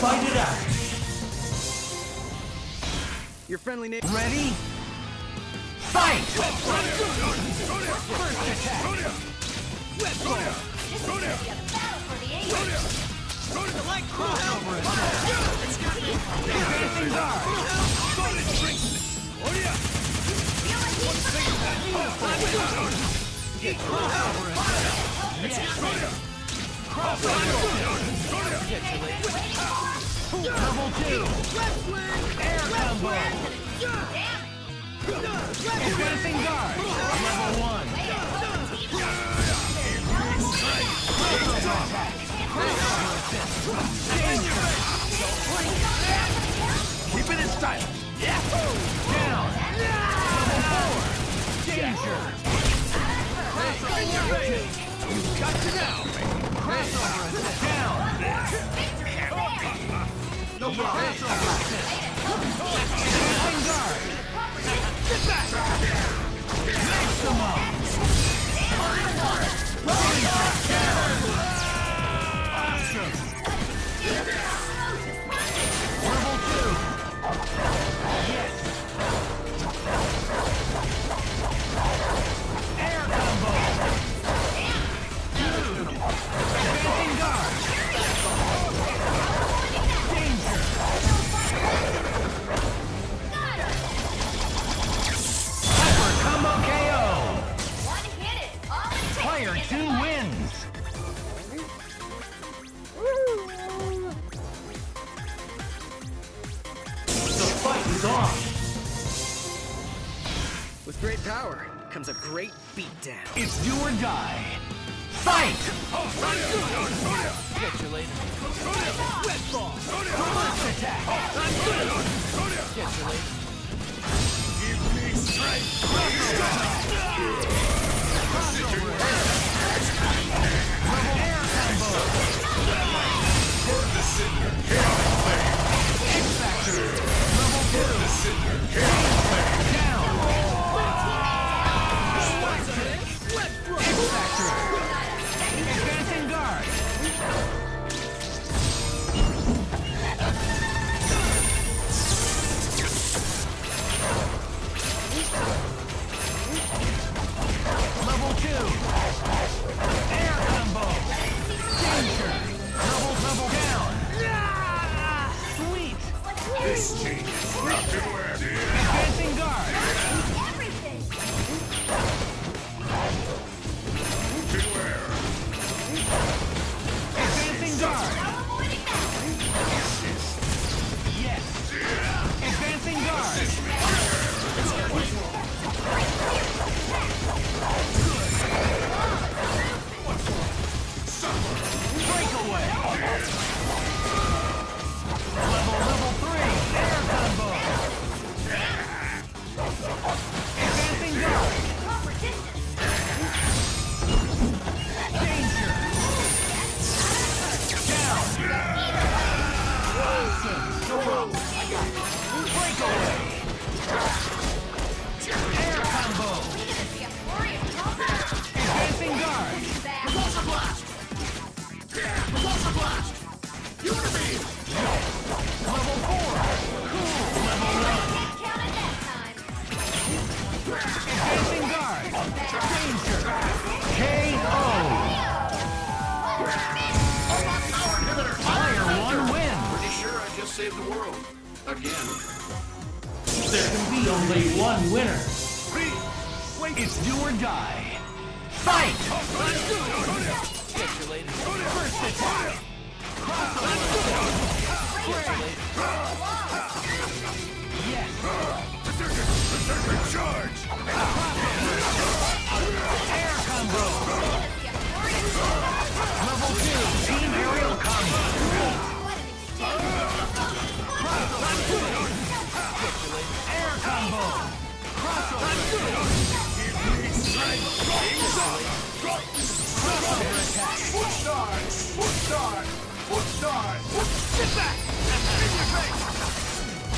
fight it out. Your friendly name. Ready? Fight! First attack. This is gonna be a battle for the ages. Crossover attack. Advancing guard. Feel the heat from Crossover attack. Yes. Crossover. Get you later. Level two. Air combo. Advancing guard. Level one. Crossover attack. Crossover assist. Danger. Keep it in style. Down. Level four. Danger. Crossover attack. Got you now. Crossover. Down. No problem. Crossover assist. Advancing guard. Maximum. Awesome. Great beatdown. It's do or die. Fight! Get you later. Reverse attack. Get you later. Air This changes everywhere. Advancing guard. Sure I just saved the world. Again. There can be only one winner. It's do or die. Fight! Get you later. First attack. Crossover attack. Yes. Berserker charge!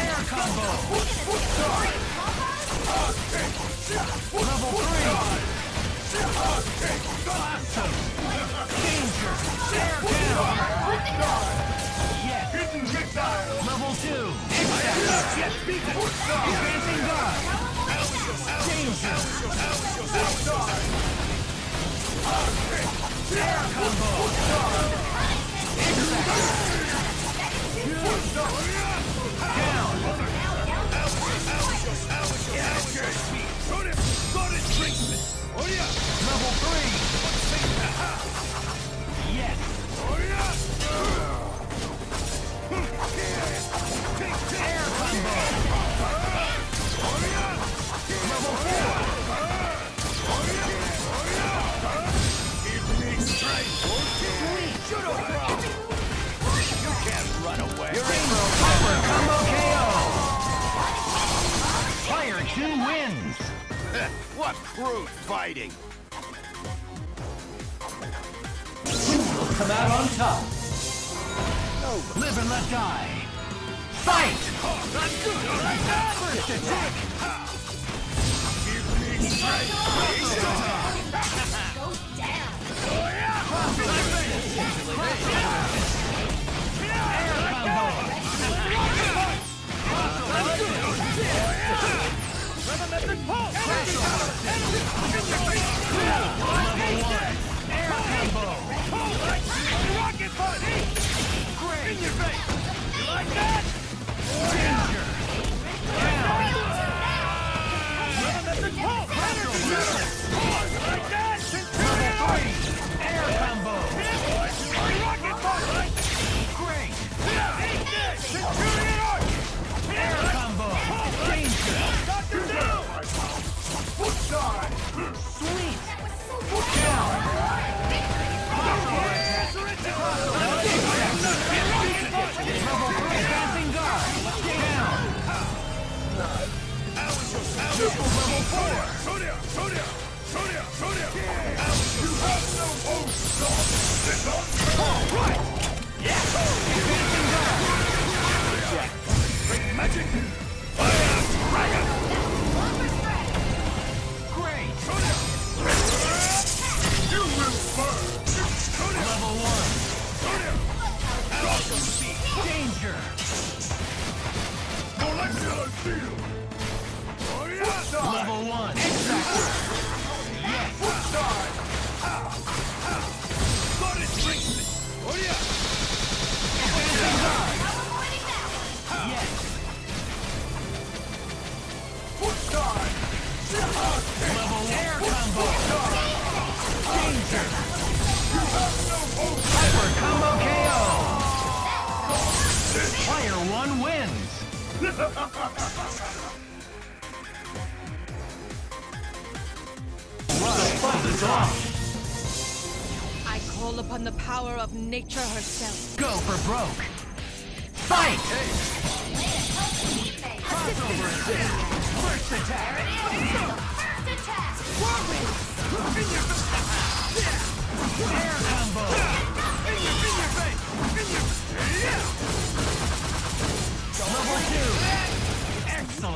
Air combo. Level three. Awesome. Danger. Air down. Yes. Level two. Advancing guard. Danger. Air combo. Crude fighting! Come out on top. Live and let die. Fight! First attack. Air combo. Level one. Player one wins. Fight is on. I call upon the power of nature herself. Go for broke. Fight! Crossover assist. First attack. Air combo. Level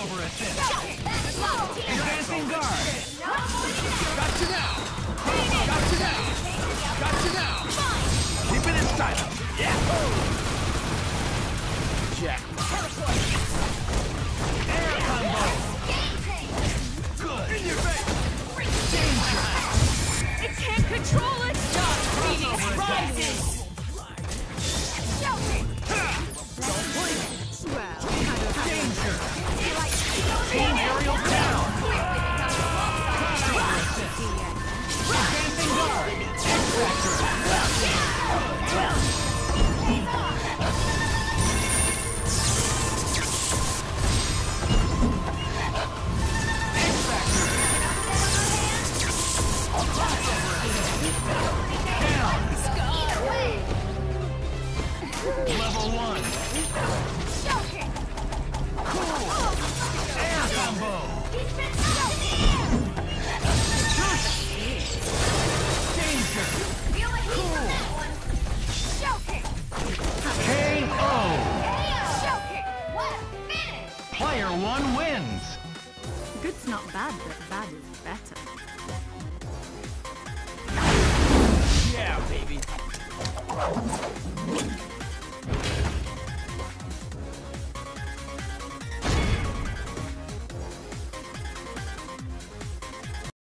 Crossover assist. Advancing guard. Got you now! Got you now! Got you now! Keep it in! Yeah! Jack. Air combo. Good. In your face! Danger. It can't control it! Phoenix rises! Team aerial down. Advancing guard.